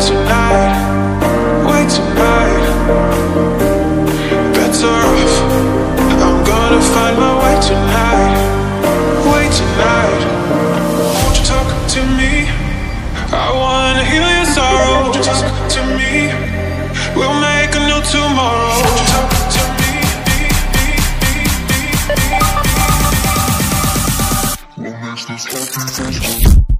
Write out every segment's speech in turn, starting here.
tonight, Wait tonight Better off, I'm gonna find my way tonight, Wait tonight Won't you talk to me, I wanna heal your sorrow. Won't you talk to me, we'll make a new tomorrow. Talk to me, we'll make this happen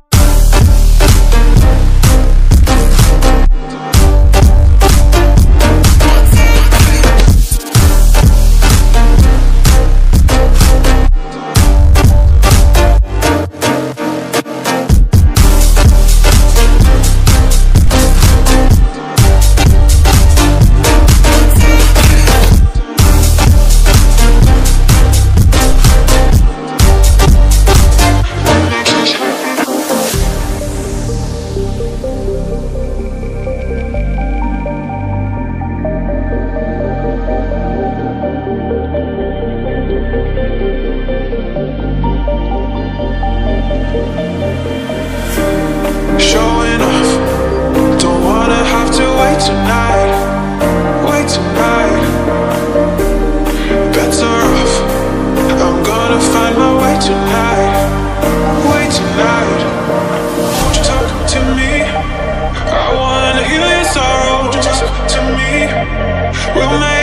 I wanna heal your sorrow, just to me. We'll make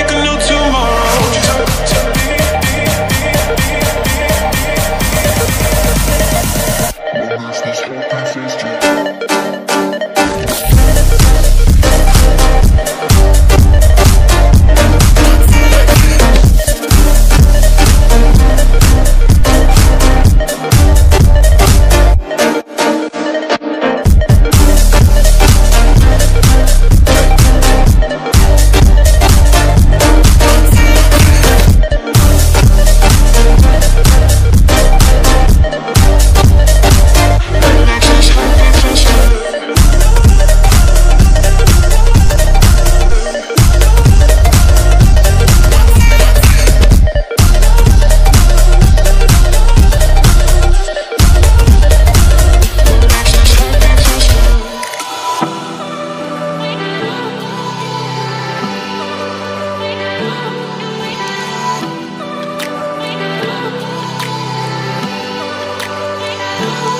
Oh.